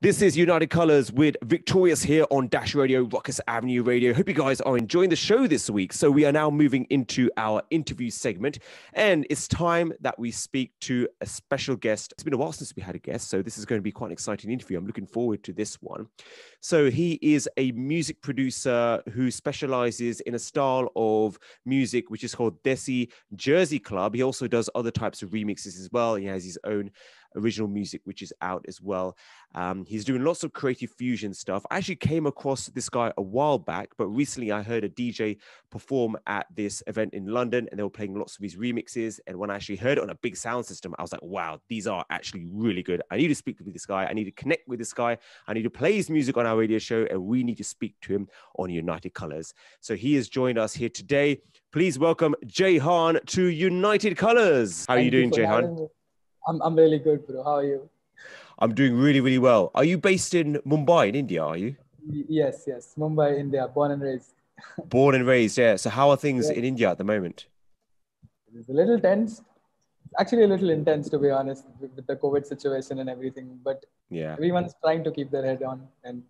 This is United Colors with Vik Toreus here on Dash Radio, Rukus Avenue Radio. Hope you guys are enjoying the show this week. So, we are now moving into our interview segment, and it's time that we speak to a special guest. It's been a while since we had a guest, so this is going to be quite an exciting interview. I'm looking forward to this one. So, he is a music producer who specializes in a style of music which is called Desi Jersey Club. He also does other types of remixes as well. He has his own original music, which is out as well. Um, he's doing lots of creative fusion stuff. I actually came across this guy a while back, but recently I heard a DJ perform at this event in London and they were playing lots of his remixes. And when I actually heard it on a big sound system, I was like, wow, these are actually really good. I need to speak with this guy. I need to connect with this guy. I need to play his music on our radio show and we need to speak to him on United Colors. So he has joined us here today. Please welcome Jayhaan to United Colors. How are you doing, Jayhaan? I'm, I'm really good, bro. How are you? I'm doing really, really well. Are you based in Mumbai, in India? Are you? yes, yes. Mumbai, India. Born and raised. born and raised, yeah. So, how are things yeah. in India at the moment? It's a little tense. Actually, a little intense, to be honest, with the COVID situation and everything. But yeah, everyone's trying to keep their head on. And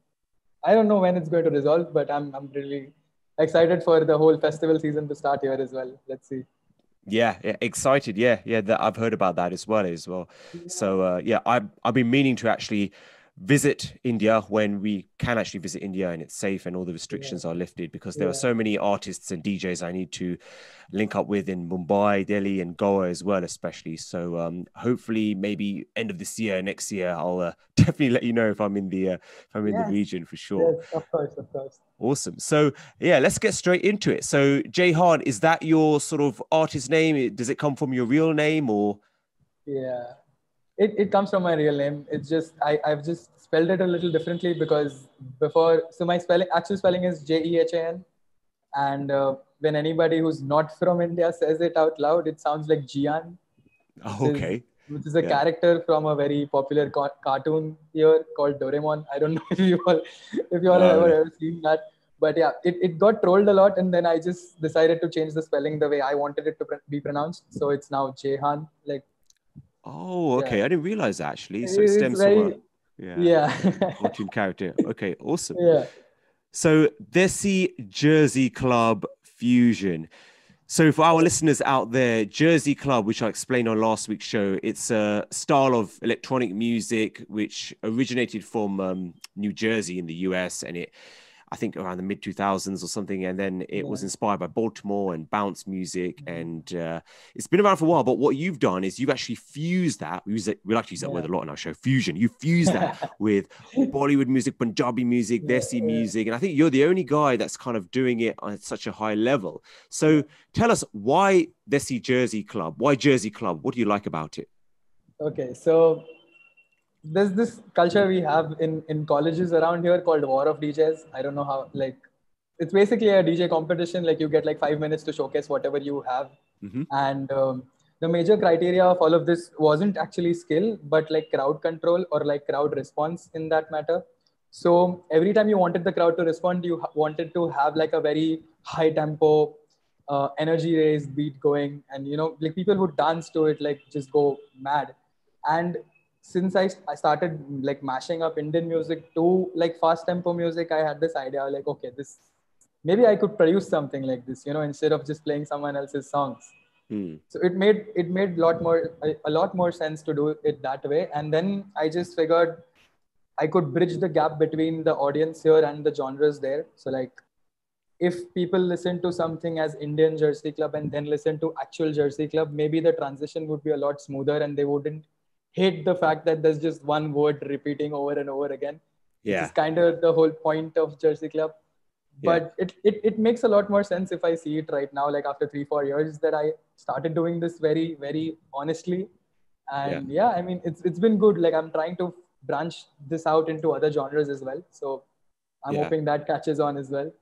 I don't know when it's going to resolve, but I'm, I'm really excited for the whole festival season to start here as well. Let's see. Yeah, yeah, excited. Yeah, yeah, that I've heard about that as well as well. So uh, yeah, I've I've been meaning to actually visit India when we can actually visit India and it's safe and all the restrictions yeah. are lifted because there yeah. are so many artists and DJs I need to link up with in Mumbai, Delhi, and Goa as well, especially. So um, hopefully, maybe end of this year, next year, I'll uh, definitely let you know if I'm in the uh, if I'm in the region for sure. Of course, of course. Awesome. So yeah, let's get straight into it. So Jayhaan, is that your sort of artist name? Does it come from your real name or? Yeah, it, it comes from my real name. It's just I, I've just spelled it a little differently because before so my spelling actual spelling is J E H A N, and uh, when anybody who's not from India says it out loud, it sounds like Gian. Oh, okay. Is, which is a yeah. character from a very popular ca- cartoon here called Doraemon. I don't know if you all if you all have ever, ever seen that. But yeah, it, it got trolled a lot, and then I just decided to change the spelling the way I wanted it to pr- be pronounced. So it's now Jehan, like Oh, okay. Yeah. I didn't realize actually. So it stems very, from a yeah, yeah. cartoon character. Okay, awesome. Yeah. So Desi Jersey Club Fusion. So for our listeners out there, Jersey Club, which I explained on last week's show, it's a style of electronic music which originated from um, New Jersey in the US, and it I think around the mid 2000s or something. And then it yeah. was inspired by Baltimore and bounce music. Mm-hmm. And uh, it's been around for a while. But what you've done is you've actually fused that. We, use it, we like to use that yeah. word a lot in our show fusion. You fuse that with Bollywood music, Punjabi music, yeah, Desi music. And I think you're the only guy that's kind of doing it at such a high level. So tell us why Desi Jersey Club? Why Jersey Club? What do you like about it? Okay. So there's this culture we have in in colleges around here called war of djs i don't know how like it's basically a dj competition. Like you get like five minutes to showcase whatever you have. Mm-hmm. and um, the major criteria of all of this wasn't actually skill but like crowd control or like crowd response in that matter. So every time you wanted the crowd to respond you wanted to have like a very high tempo uh, energy raised beat going. And you know like people would dance to it like just go mad. And since I, I started like mashing up Indian music to like fast tempo music, I had this idea like, okay, this maybe I could produce something like this, you know, instead of just playing someone else's songs. Hmm. So it made it made a lot more a, a lot more sense to do it that way. And then I just figured I could bridge the gap between the audience here and the genres there. So like if people listen to something as Indian Jersey Club and then listen to actual Jersey Club, maybe the transition would be a lot smoother and they wouldn't hate the fact that there's just one word repeating over and over again. Yeah. It's kind of the whole point of Jersey Club. But yeah. it, it, it makes a lot more sense if I see it right now, like after three, four years, that I started doing this very, very honestly. And yeah, yeah I mean, it's, it's been good. Like I'm trying to branch this out into other genres as well. So I'm yeah. hoping that catches on as well.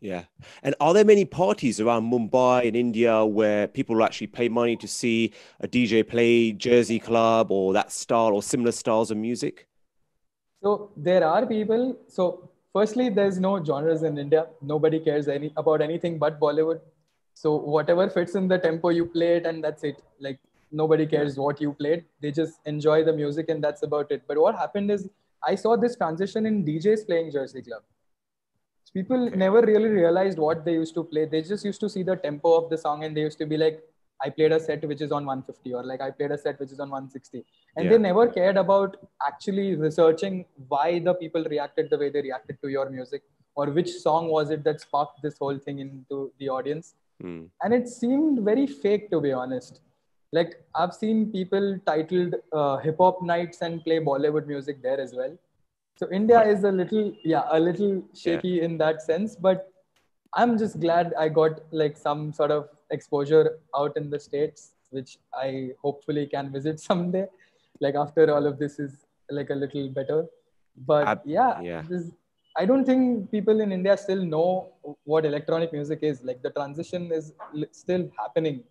Yeah. And are there many parties around Mumbai in India where people actually pay money to see a DJ play Jersey Club or that style or similar styles of music? So there are people. So firstly, there's no genres in India. Nobody cares any about anything but Bollywood. So whatever fits in the tempo, you play it, and that's it. Like nobody cares what you played. They just enjoy the music, and that's about it. But what happened is I saw this transition in DJs playing Jersey Club. People never really realized what they used to play. They just used to see the tempo of the song and they used to be like, I played a set which is on 150 or like I played a set which is on 160. And Yeah. they never cared about actually researching why the people reacted the way they reacted to your music or which song was it that sparked this whole thing into the audience. Mm. And it seemed very fake to be honest. Like I've seen people titled uh, hip hop nights and play Bollywood music there as well. So India is a little, yeah, a little shaky in that sense, but I'm just glad I got like some sort of exposure out in the states, which I hopefully can visit someday. Like after all of this is like a little better, but Ab- yeah, yeah. this, I don't think people in India still know what electronic music is. Like the transition is still happening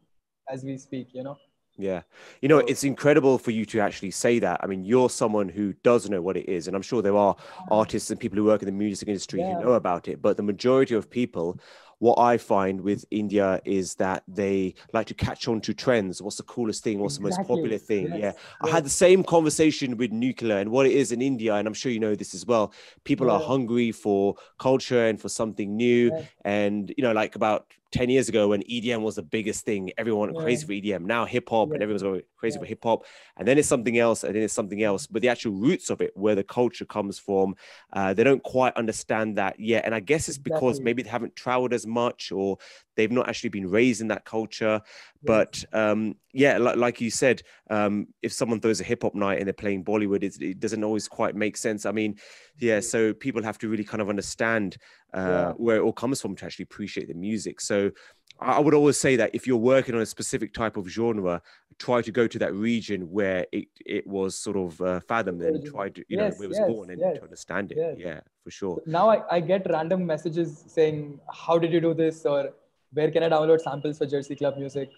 as we speak. You know. Yeah. You know, it's incredible for you to actually say that. I mean, you're someone who does know what it is. And I'm sure there are artists and people who work in the music industry Yeah. who know about it. But the majority of people, what I find with India is that they like to catch on to trends. What's the coolest thing? What's the most popular thing? Yes, Yeah. I had the same conversation with nuclear and what it is in India. And I'm sure you know this as well. People are hungry for culture and for something new. Yeah. And, you know, like about 10 years ago when EDM was the biggest thing, everyone went Yeah. crazy for EDM. Now hip hop and everyone's going crazy Yeah. for hip hop. And then it's something else, and then it's something else. But the actual roots of it, where the culture comes from, uh, they don't quite understand that yet. And I guess it's because Exactly. maybe they haven't traveled as much or they've not actually been raised in that culture. But um, yeah, like, like you said, um, if someone throws a hip hop night and they're playing Bollywood, it doesn't always quite make sense. I mean, yeah, so people have to really kind of understand uh, Yeah. where it all comes from to actually appreciate the music. So I would always say that if you're working on a specific type of genre, try to go to that region where it, it was sort of uh, fathomed and try to, you know, where it was yes, born and yes, to understand it. yes. Yeah, for sure. now I, I get random messages saying how did you do this or where can i download samples for jersey club music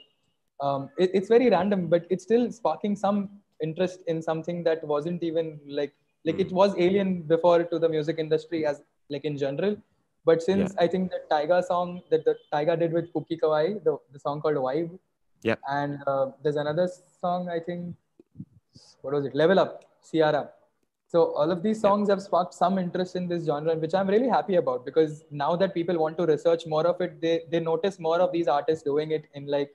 um, it, it's very random but it's still sparking some interest in something that wasn't even like like it Mm. was alien before to the music industry as like in general but since i think the Tyga song that the Tyga did with Cookiee Kawaii, the, the song called Vibe. Yep. And uh, there's another song, I think, what was it? Level Up, Ciara. So all of these songs have sparked some interest in this genre, which I'm really happy about because now that people want to research more of it, they, they notice more of these artists doing it in like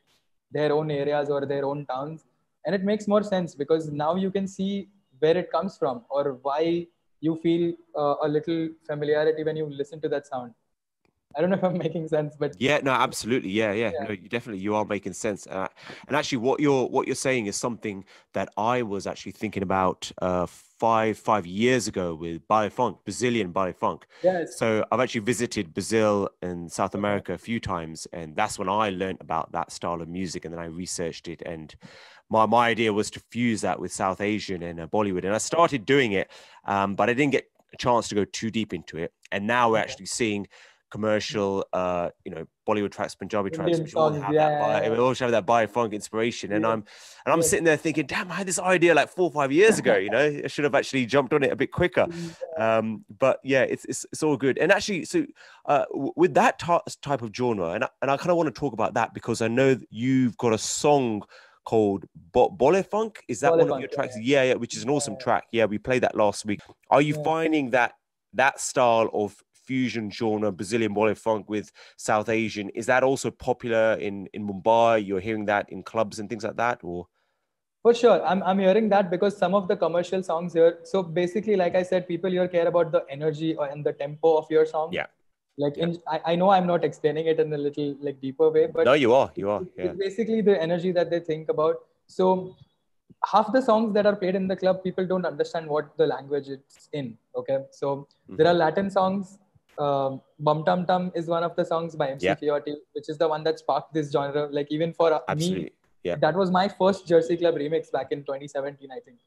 their own areas or their own towns. And it makes more sense because now you can see where it comes from or why you feel uh, a little familiarity when you listen to that sound. I don't know if I'm making sense, but Yeah, no, absolutely. Yeah, yeah. Yeah. No, you definitely you are making sense. Uh, and actually, what you're what you're saying is something that I was actually thinking about uh, five five years ago with Baile Funk, Brazilian Baile Funk. yes, So I've actually visited Brazil and South America a few times, and that's when I learned about that style of music, and then I researched it. And my my idea was to fuse that with South Asian and uh, Bollywood, and I started doing it, um, but I didn't get a chance to go too deep into it. And now we're Okay. actually seeing commercial, uh, you know, Bollywood tracks, Punjabi tracks, Indian which all have yeah, that, bi- yeah, yeah. we all have that baile funk inspiration, and Yeah. I'm and I'm Yeah. sitting there thinking, damn, I had this idea like four or five years ago. You know, I should have actually jumped on it a bit quicker. Um, but yeah, it's, it's it's all good. And actually, so uh, with that type of genre, and I, and I kind of want to talk about that because I know that you've got a song called Bo- Bole Funk. Is that Bole one of your tracks? Yeah, yeah, which is an awesome track. Yeah, we played that last week. Are you finding that that style of fusion genre, Brazilian Baile Funk with South Asian, is that also popular in in Mumbai? You're hearing that in clubs and things like that, or For sure. I'm, I'm hearing that because some of the commercial songs here. So basically, like I said, people here care about the energy and the tempo of your song. Yeah. Like in, I, I know I'm not explaining it in a little like deeper way, but no, you are, you are, yeah, it's basically the energy that they think about. So half the songs that are played in the club, people don't understand what the language it's in. Okay. So there mm-hmm. are Latin songs. Um, Bum Tum Tum is one of the songs by MC Yeah. Which is the one that sparked this genre. Like even for uh, me. Yeah. that was my first jersey club remix back in 2017 i think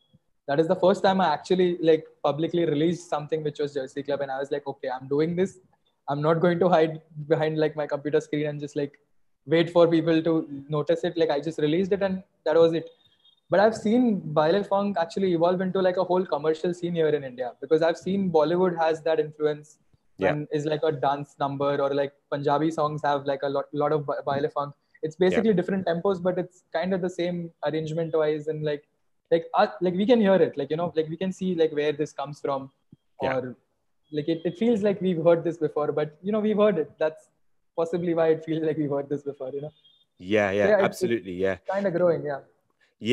that is the first time i actually like publicly released something which was jersey club and i was like okay i'm doing this i'm not going to hide behind like my computer screen and just like wait for people to notice it like i just released it and that was it but i've seen baile funk actually evolve into like a whole commercial scene here in india because i've seen bollywood has that influence Yeah. and is like a dance number or like punjabi songs have like a lot, lot of baile funk it's basically different tempos but it's kind of the same arrangement wise and like like uh, like we can hear it like you know like we can see like where this comes from or Yeah. like it, it feels like we've heard this before but you know we've heard it that's possibly why it feels like we've heard this before you know Yeah, yeah, Yeah, it- it- absolutely. Yeah. kind of growing yeah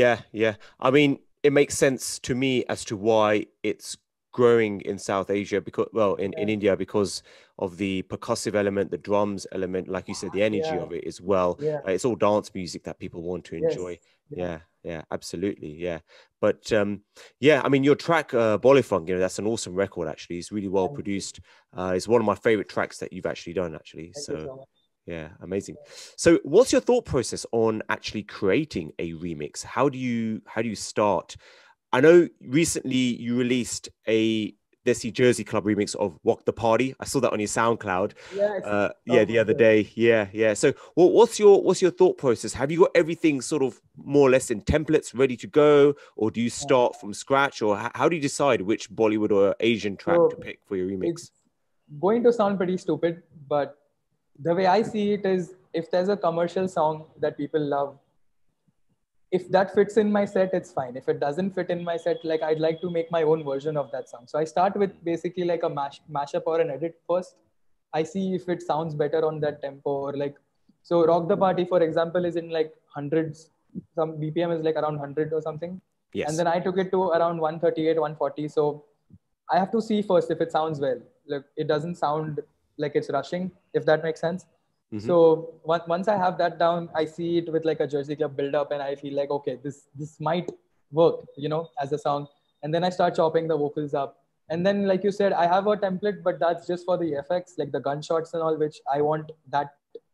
Yeah, yeah. I mean, it makes sense to me as to why it's growing in South Asia because, well, in, in India because of the percussive element, the drums element, like you said, the energy Yeah. of it as well. yeah Uh, it's all dance music that people want to Yes. enjoy. Yeah. Yeah, yeah, absolutely. Yeah. But um, yeah, I mean, your track, uh, Bollyfunk, you know, that's an awesome record, actually. It's really well Thank produced. Uh, it's one of my favorite tracks that you've actually done, actually. Thank so. so. Yeah, amazing. So, what's your thought process on actually creating a remix? How do you how do you start? I know recently you released a Desi Jersey Club remix of "Walk the Party." I saw that on your SoundCloud. yeah Uh, yeah, oh the other day. Yeah, yeah. So, what, what's your what's your thought process? Have you got everything sort of more or less in templates ready to go, or do you start from scratch, or how, do you decide which Bollywood or Asian track to pick for your remix? it's going to sound pretty stupid, but the way I see it is if there's a commercial song that people love, if that fits in my set, it's fine. If it doesn't fit in my set, like I'd like to make my own version of that song. So I start with hmm. basically like a mash mashup or an edit first. I see if it sounds better on that tempo or like so Rock the Party, for example, is in like hundreds, some BPM is like around 100 or something Yes. and then I took it to around 138, 140. So I have to see first if it sounds well. Like it doesn't sound like it's rushing, if that makes sense. Mhm. So once once I have that down, I see it with like a Jersey Club build up, and I feel like okay, this this might work, you know, as a song. And then I start chopping the vocals up. And then, like you said, I have a template, but that's just for the effects, like the gunshots and all, which I want that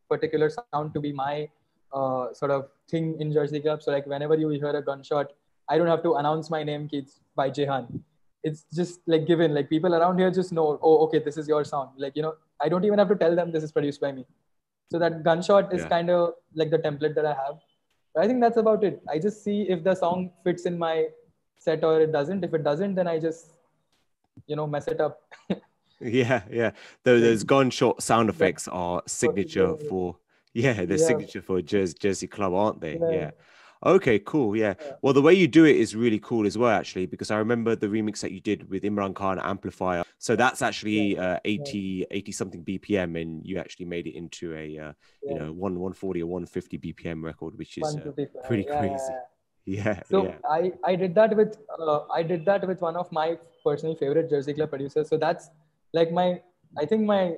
particular sound to be my uh, sort of thing in Jersey Club. So like whenever you hear a gunshot, I don't have to announce my name, kids, by Jehan. It's just like given. Like people around here just know, oh, okay, this is your sound. Like you know, I don't even have to tell them this is produced by me. So that gunshot is Yeah. kind of like the template that I have. But I think that's about it. I just see if the song fits in my set or it doesn't. If it doesn't, then I just, you know, mess it up. Yeah, yeah. Tho- those gunshot sound effects are signature for yeah, they're Yeah. signature for Jersey, Jersey Club, aren't they? Yeah. Yeah. Okay, cool. Yeah. Yeah. Well, the way you do it is really cool as well, actually, because I remember the remix that you did with Imran Khan Amplifier. So that's actually uh, 80, 80 something BPM, and you actually made it into a uh, you know one 140 or 150 BPM record, which is uh, pretty Yeah, yeah, crazy. yeah. yeah, So yeah. I I did that with uh, I did that with one of my personal favorite Jersey Club producers. So that's like my I think my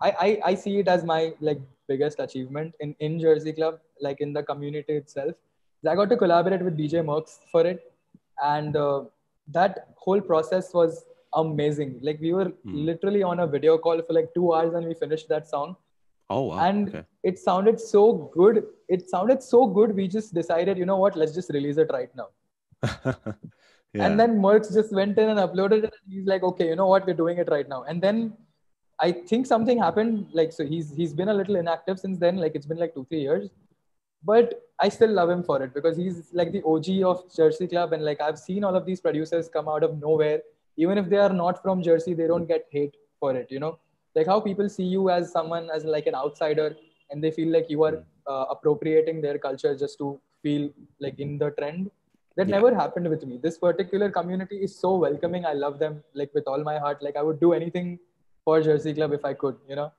I I, I see it as my like biggest achievement in in Jersey Club, like in the community itself. I got to collaborate with DJ Mercs for it, and uh, that whole process was amazing. Like we were Hmm. literally on a video call for like two hours, and we finished that song Oh wow. and okay. it sounded so good it sounded so good we just decided you know what let's just release it right now yeah. and then Merckx just went in and uploaded it and he's like okay you know what we're doing it right now and then i think something happened like so he's he's been a little inactive since then like it's been like two three years but i still love him for it because he's like the og of jersey club and like i've seen all of these producers come out of nowhere. Even if they are not from jersey they don't get hate for it you know? Like how people see you as someone as like an outsider and they feel like you are uh, appropriating their culture just to feel like in the trend. That Yeah. never happened with me. This particular community is so welcoming. I love them like with all my heart. Like i would do anything for jersey club if i could you know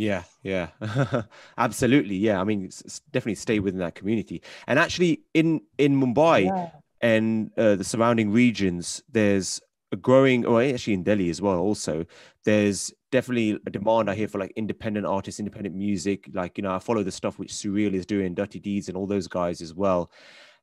Yeah, yeah, absolutely. Yeah, I mean, s- definitely stay within that community. And actually, in in Mumbai yeah and uh, the surrounding regions, there's a growing, or actually in Delhi as well. Also, there's definitely a demand I hear for like independent artists, independent music. Like you know, I follow the stuff which Surreal is doing, Dirty Deeds, and all those guys as well.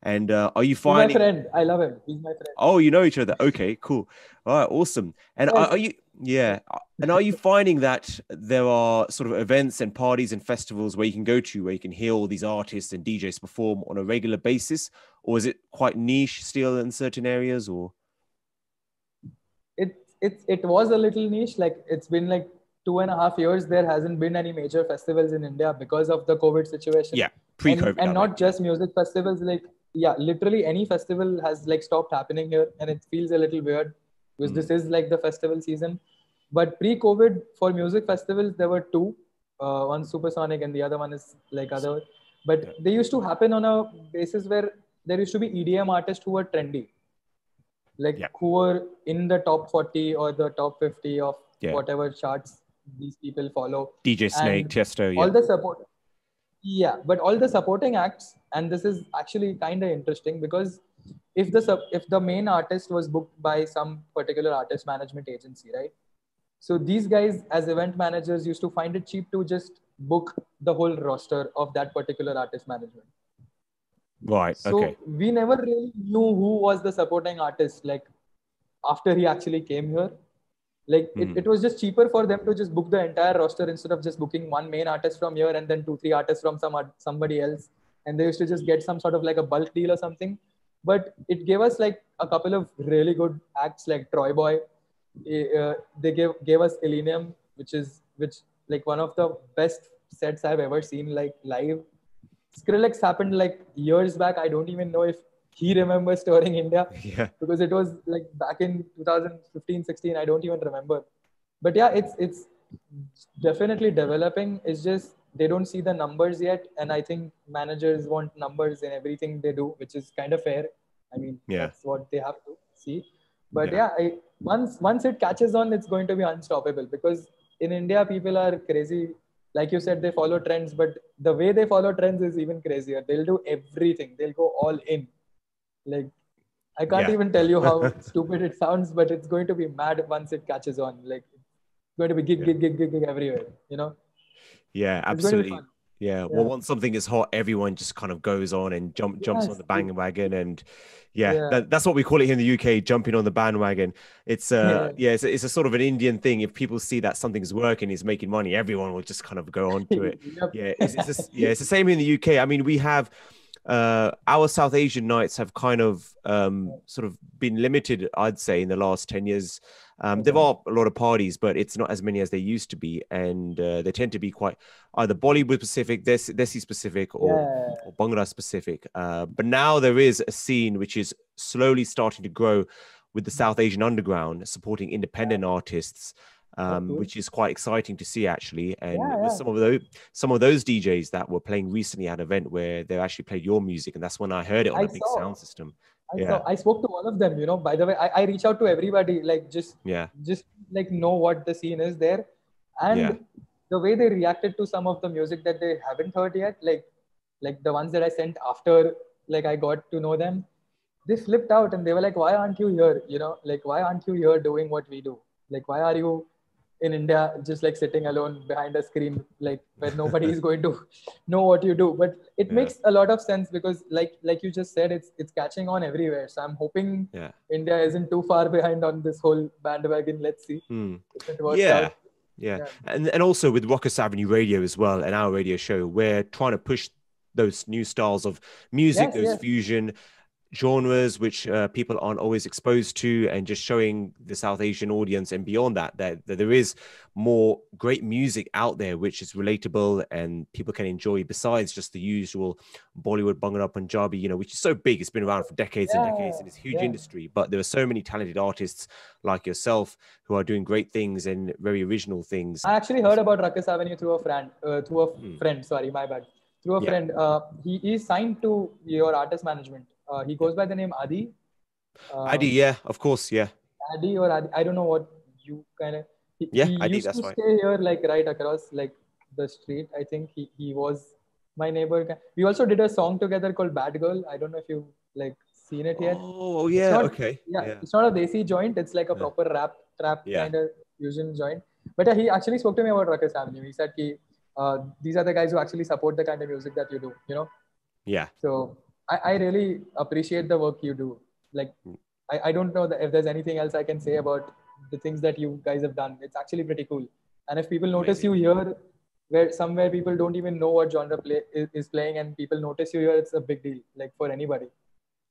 And uh, are you he's my friend i love him he's my friend Oh, you know each other. Okay, cool. All right, awesome. And are, Yes. are you, yeah, and are you finding that there are sort of events and parties and festivals where you can go to where you can hear all these artists and DJs perform on a regular basis, or is it quite niche still in certain areas? Or it it it was a little niche. Like it's been like two and a half years. There hasn't been any major festivals in India because of the COVID situation. Yeah, pre-COVID, and, and not just music festivals. Like yeah, literally any festival has like stopped happening here, and it feels a little weird because Mm. this is like the festival season. But pre-COVID, for music festivals, there were two. Uh, one Supersonic and the other one is like other. But Yeah. they used to happen on a basis where there used to be EDM artists who were trendy, like Yeah. who were in the top 40 or the top 50 of Yeah. whatever charts these people follow. DJ Snake, Tiësto. Yeah. All the support, yeah, but all the supporting acts, and this is actually kind of interesting because if the sub, if the main artist was booked by some particular artist management agency, right? So these guys, as event managers, used to find it cheap to just book the whole roster of that particular artist management. right. So okay. we never really knew who was the supporting artist. Like after he actually came here, like Hmm. it, it was just cheaper for them to just book the entire roster instead of just booking one main artist from here and then two three artists from some somebody else. And they used to just get some sort of like a bulk deal or something. But it gave us like a couple of really good acts like TroyBoi. Uh, they gave gave us Illenium, which is which like one of the best sets I've ever seen like live. Skrillex happened like years back. I don't even know if he remembers touring India. Yeah. because it was like back in 2015 16 i don't even remember. But yeah it's it's definitely developing. It's just they don't see the numbers yet. And i think managers want numbers in everything they do which is kind of fair. I mean Yeah. that's what they have to see. But Yeah. yeah, I, once once it catches on it's going to be unstoppable. Because in india people are crazy. Like you said they follow trends. But the way they follow trends is even crazier. They'll do everything. They'll go all in like I can't Yeah. even tell you how stupid it sounds, but it's going to be mad once it catches on. Like it's going to be gig, Yeah. gig, gig, gig, gig everywhere. You know, Yeah. it's going to be Absolutely. fun. Yeah. Well, once something is hot, everyone just kind of goes on and jump jumps on the bandwagon, and yeah, Yeah. That, that's what we call it here in the UK, jumping on the bandwagon. It's uh, yeah, it's, it's a sort of an Indian thing. If people see that something's working, is making money, everyone will just kind of go on to it. Yep. yeah, it's, it's just, yeah, it's the same in the UK. I mean, we have uh, our South Asian nights have kind of um, sort of been limited, I'd say, in the last ten years. Um, there are a lot of parties, but it's not as many as they used to be, and uh, they tend to be quite either Bollywood specific, Desi, Desi specific, or, Yeah. or Bhangra specific. Uh, but now there is a scene which is slowly starting to grow with the South Asian underground supporting independent artists. Um, cool. which is quite exciting to see actually, and Yeah, yeah. some of those some of those DJs that were playing recently at an event where they actually played your music, and that's when I heard it on I a big sound system. I, Yeah. saw, I spoke to all of them. You know, by the way, I, I reach out to everybody. Like just Yeah, just like know what the scene is there, and Yeah. the way they reacted to some of the music that they haven't heard yet, like like the ones that I sent after like I got to know them, they flipped out and they were like, "Why aren't you here? You know, like why aren't you here doing what we do? Like why are you in India just like sitting alone behind a screen, like where nobody is going to know what you do?" But it Yeah. makes a lot of sense because like like you just said, it's it's catching on everywhere. So I'm hoping yeah, India isn't too far behind on this whole bandwagon. Let's see Hmm. if it works yeah. out. Yeah. Yeah. And and also with Rukus Avenue Radio as well and our radio show, we're trying to push those new styles of music, Yes, those yes. fusion genres which uh, people aren't always exposed to and just showing the south asian audience and beyond that, that that there is more great music out there which is relatable and people can enjoy besides just the usual bollywood bhangra punjabi you know which is so big it's been around for decades and decades and it's a huge Yeah, yeah. industry but there are so many talented artists like yourself who are doing great things and very original things I actually heard about Rukus Avenue through a friend. Uh, through a Hmm. friend. Sorry, my bad. Through a Yeah. friend. Uh, he is signed to your artist management. Uh, he goes by the name Adi. Um, adi yeah of course yeah Adi or Adi. I don't know what you kind of. He, Yeah, he Adi, used that's to right. stay here, like right across like the street. I think he, he was my neighbor. We also did a song together called Bad Girl. I don't know if you like seen it yet. oh yeah not- okay yeah, yeah it's not a desi joint. It's like a Yeah. proper rap trap Yeah. kind of fusion joint. But yeah, he actually spoke to me about Rukus Avenue. He said, "Ki, uh, these are the guys who actually support the kind of music that you do." You know, yeah so I, I really appreciate the work you do. Like, Hmm. I, I don't know that if there's anything else I can say about the things that you guys have done. It's actually pretty cool. And if people notice you here, where somewhere people don't even know what genre play is, is playing, and people notice you here, it's a big deal. Like for anybody.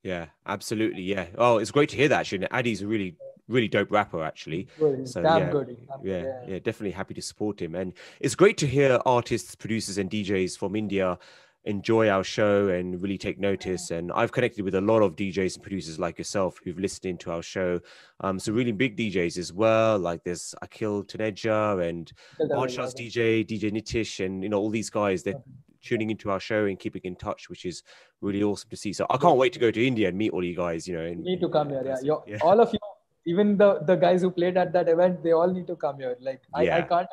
Yeah, absolutely. Yeah. Oh, it's great to hear that. Actually, Addy's a really, really dope rapper. Actually, Good. So yeah, good. Good. yeah, yeah, definitely happy to support him. And it's great to hear artists, producers, and DJs from India enjoy our show and really take notice. And I've connected with a lot of DJs and producers like yourself who've listened into our show. Um, so really big DJs as well. Like there's Akhil Talreja and Tell them Badshah's about it. DJ, DJ Nitish, and you know all these guys. They tuning into our show and keeping in touch, which is really awesome to see. So I can't wait to go to India and meet all you guys. You know, and, need to come here. Yeah, You're, yeah. all of you, even the the guys who played at that event, they all need to come here. Like I, yeah. I can't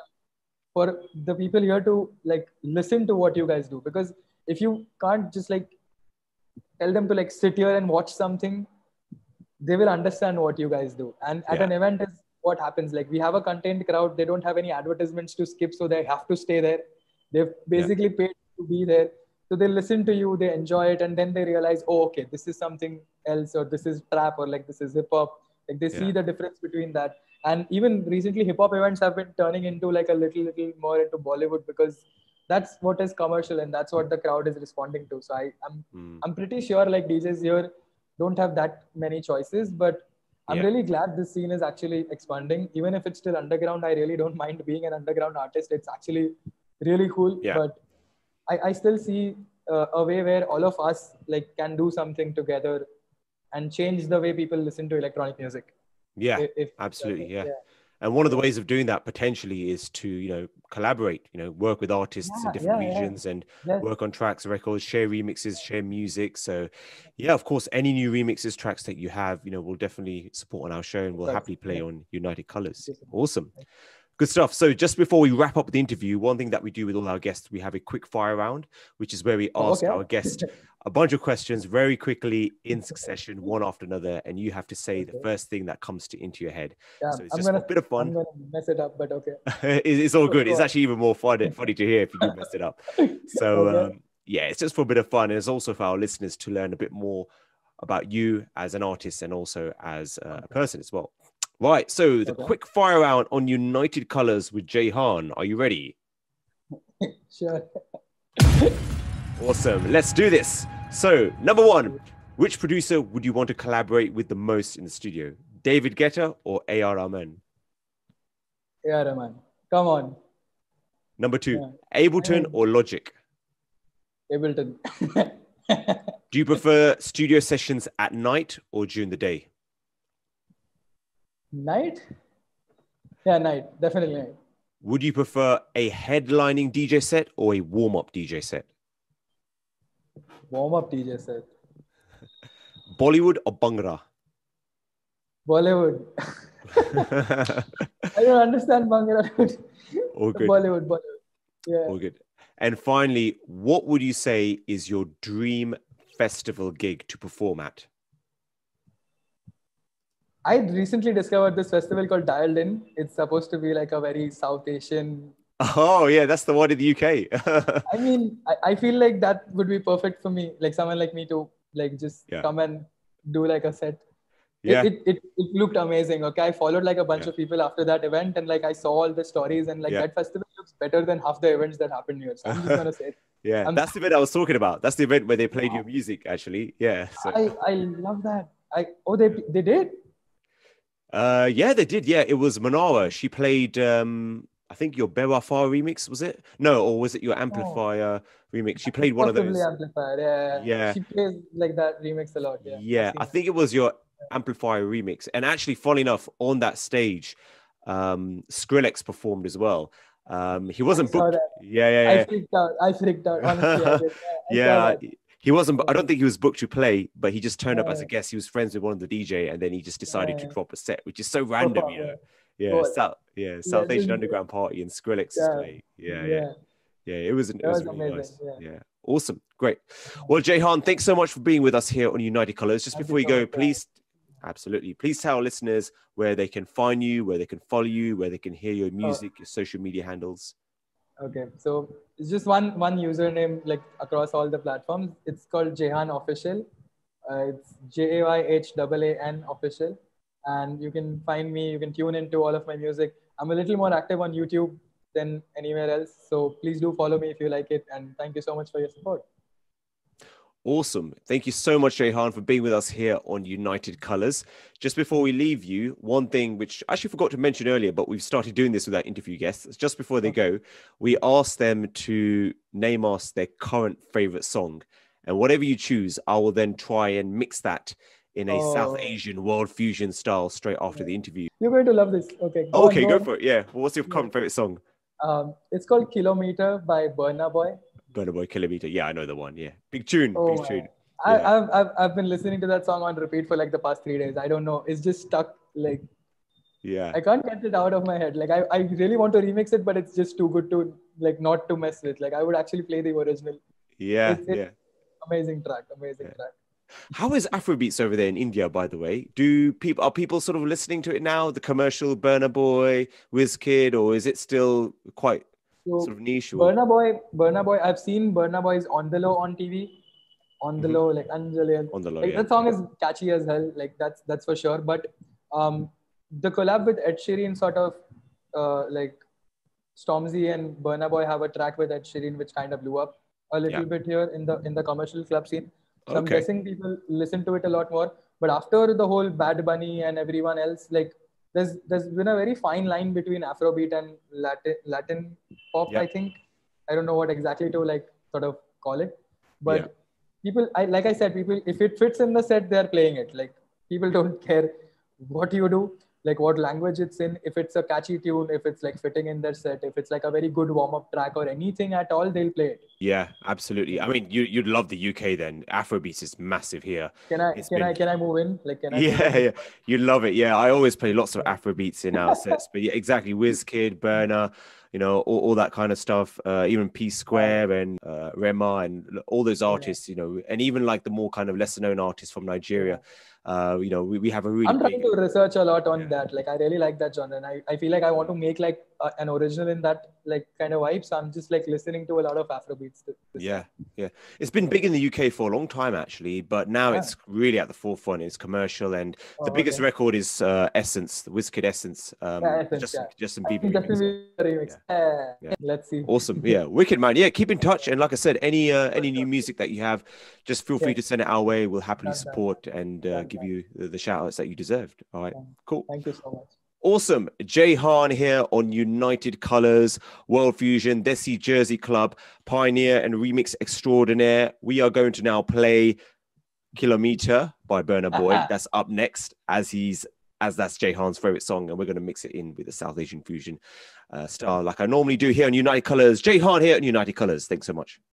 for the people here to like listen to what you guys do because if you can't just like tell them to like sit here and watch something they will understand what you guys do. And at yeah. an event is what happens. Like we have a content crowd. They don't have any advertisements to skip so they have to stay there. They've basically yeah. paid to be there. So they listen to you they enjoy it and then they realize oh okay this is something else or this is trap or like this is hip hop. Like they yeah. see the difference between that. And even recently hip hop events have been turning into like a little little more into bollywood because that's what is commercial and that's what the crowd is responding to so i i'm mm. i'm pretty sure like djs here don't have that many choices but i'm yeah. really glad this scene is actually expanding even if it's still underground i really don't mind being an underground artist it's actually really cool yeah. but I, I still see uh, a way where all of us like can do something together and change the way people listen to electronic music yeah if, if absolutely yeah. yeah and one of the ways of doing that potentially is to you know collaborate you know work with artists yeah, in different yeah, regions yeah. and work on tracks records share remixes share music. So yeah of course any new remixes tracks that you have you know we'll definitely support on our show and we'll happily play on united colors. Awesome. Good stuff. So, just before we wrap up the interview, one thing that we do with all our guests, we have a quick fire round, which is where we oh, ask okay. our guest a bunch of questions very quickly in succession, one after another, and you have to say okay. the first thing that comes to into your head. Yeah, so it's I'm just gonna, a bit of fun. I'm gonna mess it up, but okay. it's, all good. It's actually even more fun, funny to hear if you do mess it up. So, okay. um, yeah, it's just for a bit of fun, and it's also for our listeners to learn a bit more about you as an artist and also as a person as well. Right. So the okay. quick fire round on United Colors with Jayhaan. Are you ready? sure. awesome. Let's do this. So, number one, which producer would you want to collaborate with the most in the studio? David Guetta or A.R. Rahman? A.R. Rahman. Come on. Number two, yeah. Ableton or Logic? Ableton. Do you prefer studio sessions at night or during the day? Night? Yeah, night. Definitely night. Would you prefer a headlining DJ set or a warm up DJ set? Warm up DJ set. Bollywood or Bhangra? Bollywood. I don't understand Bhangra. All good. Bollywood, Bollywood. Yeah. All good. And finally, what would you say is your dream festival gig to perform at? I recently discovered this festival called Dialed In. It's supposed to be like a very South Asian. Oh yeah, that's the one in the UK. I mean, I, I feel like that would be perfect for me. Like someone like me to like just yeah. come and do like a set. Yeah. It, it, it, it, looked amazing. Okay. I followed like a bunch yeah. of people after that event and like I saw all the stories and like yeah. that festival looks better than half the events that happened here. So I'm just gonna say it. yeah, I'm, that's the event I was talking about. That's the event where they played your music actually. Yeah. So. I, I love that. I oh they they did? Uh, yeah, they did. Yeah, it was Manara. She played. Um, I think your Bewafar remix was it? No, or was it your Amplifier oh. remix? She played one Possibly of those. Amplifier. Yeah, yeah. She plays like that remix a lot. Yeah. Yeah, I think it was your Amplifier remix. And actually, funny enough, on that stage, um, Skrillex performed as well. Um, he wasn't booked. Yeah, yeah, yeah. I freaked out. I freaked out. Honestly, yeah, he wasn't. I don't think he was booked to play, but he just turned yeah. up as a guest. He was friends with one of the DJ, and then he just decided yeah. to drop a set, which is so random, you know. Yeah, South, yeah, South Asian Underground Party and Skrillex yeah. play. Yeah, yeah, yeah. It was, it was, was really nice. Yeah. awesome, great. Well, Jayhaan, thanks so much for being with us here on United Colors. Just before you go, please, absolutely, please tell our listeners where they can find you, where they can follow you, where they can hear your oh. music, your social media handles. Okay, so it's just one one username like across all the platforms. It's called Jayhaan Official. Uh, it's J A Y H A A N Official, and you can find me. You can tune into all of my music. I'm a little more active on YouTube than anywhere else, so please do follow me if you like it. And thank you so much for your support. Awesome. Thank you so much, Jayhaan, for being with us here on United Colors. Just before we leave you, one thing which I actually forgot to mention earlier, but we've started doing this with our interview guests. Just before they go, we asked them to name us their current favorite song. And whatever you choose, I will then try and mix that in a oh. South Asian world fusion style straight after the interview. You're going to love this. Okay. Go okay, on, go, go for it. Yeah. what's your current favorite song? Um, it's called Kilometer by Burna Boy. Burna Boy Kilometer. Yeah, I know the one. Yeah, big tune. Oh big tune. I, Yeah. I've, I've I've been listening to that song on repeat for like the past three days. I don't know. It's just stuck. Like Yeah. I can't get it out of my head. Like I, I really want to remix it, but it's just too good to like not to mess with. Like I would actually play the original. Yeah. It's- it- Yeah. Amazing track. Amazing Yeah. track. How is Afrobeats over there in India, by the way? Do people are people sort of listening to it now? The commercial Burna Boy, Kid, or is it still quite So sort of niche? Or... Burna Boy, Burna Boy. I've seen Burna Boy's on the low on TV. On the Mhm. low, like Anjali. on the low, like yeah. that song is catchy as hell like that's that's for sure but um the collab with ed sheeran sort of uh like stormzy and burna boy have a track with ed sheeran which kind of blew up a little Yeah. bit here in the in the commercial club scene so i'm guessing people listen to it a lot more. But after the whole bad bunny and everyone else like there's there's been a very fine line between afrobeat and latin latin pop i think. I don't know what exactly to like sort of call it. But Yeah. people I like I said, people if it fits in the set, they're playing it. Like people don't care what you do, like what language it's in, if it's a catchy tune, if it's like fitting in their set, if it's like a very good warm-up track or anything at all, they'll play it. Yeah, absolutely. I mean, you you'd love the UK then. Afrobeats is massive here. Can I It's can I can I move in? Like can I Yeah, yeah, you love it. Yeah, I always play lots of Afrobeats in our sets, but yeah, exactly. Kid, Burna, you know, all, all that kind of stuff. Uh, even P Square and uh, Rema and all those artists, you know, and even like the more kind of lesser known artists from Nigeria. Uh, you know, we, we have a really I'm big. trying to research a lot on Yeah. that. Like I really like that genre, and I, I feel like I want to make like a, an original in that like kind of vibe. So I'm just like listening to a lot of Afrobeats. this- this Yeah, yeah. It's been big in the UK for a long time, actually, but now Yeah. it's really at the forefront. It's commercial, and Oh, the biggest okay. record is uh, Essence, the Wizkid Essence. Um, Yeah, Essence, Justin, yeah. Justin Bieber. Remix. Remix. Yeah. Let's see. Awesome. Yeah. Wicked man. Yeah. Keep in touch. And like I said, any uh, any new music that you have, just feel free to send it our way. We'll happily support and uh, give you the, the shout outs that you deserved. All right. Cool. Thank you so much. Awesome. Jayhaan here on United Colors, World Fusion, Desi Jersey Club, Pioneer and Remix Extraordinaire. We are going to now play Kilometer by Burna Boy. That's up next as he's as that's Jayhaan's favorite song, and we're going to mix it in with the South Asian fusion uh, style like I normally do here on United Colors. Jayhaan here on United Colors. Thanks so much.